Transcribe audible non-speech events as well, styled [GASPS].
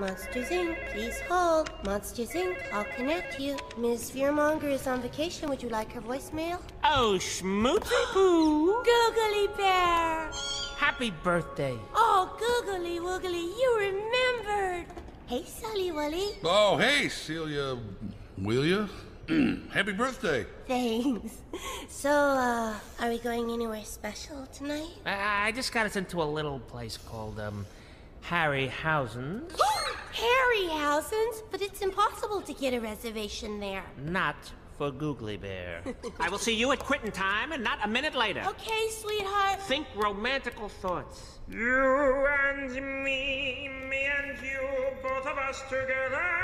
Monsters Inc., please hold. Monsters Inc., I'll connect you. Ms. Fearmonger is on vacation. Would you like her voicemail? Oh, schmoozy poo. Googly Bear! Happy birthday. Oh, Googly Woogly, you remembered! Hey, Sully Wully. Oh, hey, Celia. Will ya? [CLEARS THROAT] Happy birthday. Thanks. So, uh, are we going anywhere special tonight? I, I just got us into a little place called, um, Harryhausen's. [GASPS] [GASPS] Harryhausen's? But it's impossible to get a reservation there. Not for Googly Bear. [LAUGHS] I will see you at quitting time and not a minute later. Okay, sweetheart. Think romantical thoughts. You and me, me and you, both of us together.